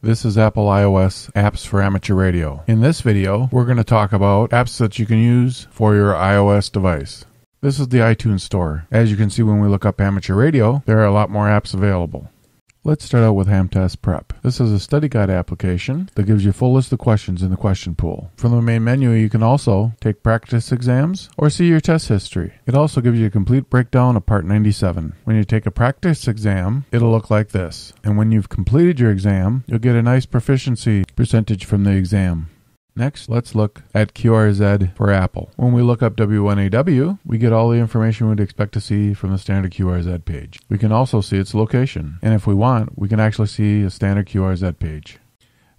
This is Apple iOS apps for amateur radio. In this video, we're going to talk about apps that you can use for your iOS device. This is the iTunes Store. As you can see when we look up amateur radio, there are a lot more apps available. Let's start out with Hamtest Prep. This is a study guide application that gives you a full list of questions in the question pool. From the main menu, you can also take practice exams or see your test history. It also gives you a complete breakdown of Part 97. When you take a practice exam, it'll look like this. And when you've completed your exam, you'll get a nice proficiency percentage from the exam. Next, let's look at QRZ for Apple. When we look up W1AW, we get all the information we'd expect to see from the standard QRZ page. We can also see its location, and if we want, we can actually see a standard QRZ page.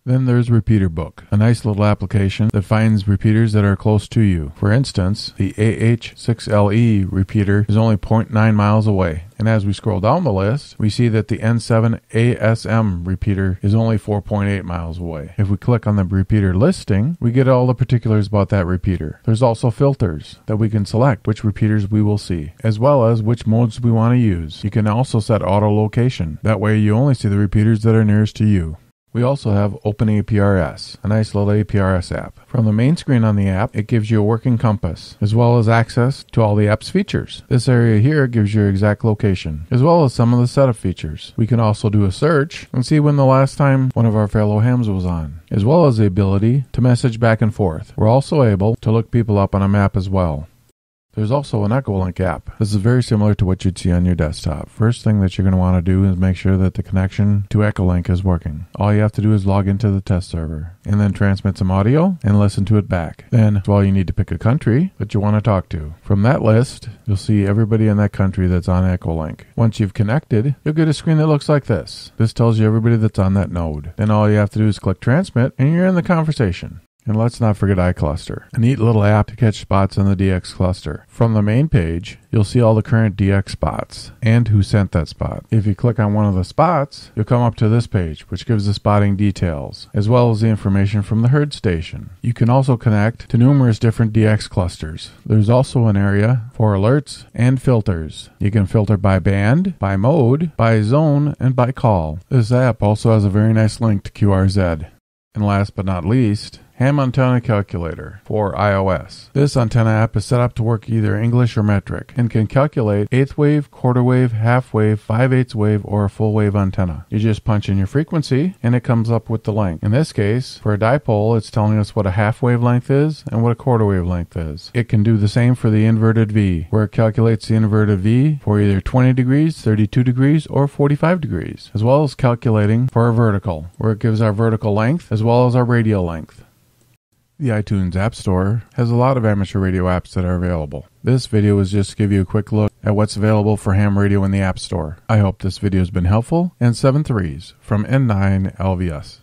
Then there's Repeater Book, a nice little application that finds repeaters that are close to you. For instance, the AH6LE repeater is only 0.9 miles away. And as we scroll down the list, we see that the N7 ASM repeater is only 4.8 miles away. If we click on the repeater listing, we get all the particulars about that repeater. There's also filters that we can select which repeaters we will see, as well as which modes we want to use. You can also set auto location. That way you only see the repeaters that are nearest to you. We also have OpenAPRS, a nice little APRS app. From the main screen on the app, it gives you a working compass, as well as access to all the app's features. This area here gives your exact location, as well as some of the setup features. We can also do a search and see when the last time one of our fellow hams was on, as well as the ability to message back and forth. We're also able to look people up on a map as well. There's also an Echolink app. This is very similar to what you'd see on your desktop. First thing that you're going to want to do is make sure that the connection to Echolink is working. All you have to do is log into the test server and then transmit some audio and listen to it back. Then, well, you need to pick a country that you want to talk to. From that list, you'll see everybody in that country that's on Echolink. Once you've connected, you'll get a screen that looks like this. This tells you everybody that's on that node. Then all you have to do is click transmit and you're in the conversation. And let's not forget iCluster, a neat little app to catch spots in the DX cluster. From the main page, you'll see all the current DX spots and who sent that spot. If you click on one of the spots, you'll come up to this page, which gives the spotting details, as well as the information from the heard station. You can also connect to numerous different DX clusters. There's also an area for alerts and filters. You can filter by band, by mode, by zone, and by call. This app also has a very nice link to QRZ. And last but not least, Ham Antenna Calculator for iOS. This antenna app is set up to work either English or metric and can calculate eighth wave, quarter wave, half wave, five eighths wave, or a full wave antenna. You just punch in your frequency and it comes up with the length. In this case, for a dipole, it's telling us what a half wavelength is and what a quarter wave length is. It can do the same for the inverted V, where it calculates the inverted V for either 20 degrees, 32 degrees, or 45 degrees, as well as calculating for our vertical, where it gives our vertical length as well as our radial length. The iTunes App Store has a lot of amateur radio apps that are available. This video is just to give you a quick look at what's available for ham radio in the App Store. I hope this video has been helpful, and 7 threes from N9 LVS.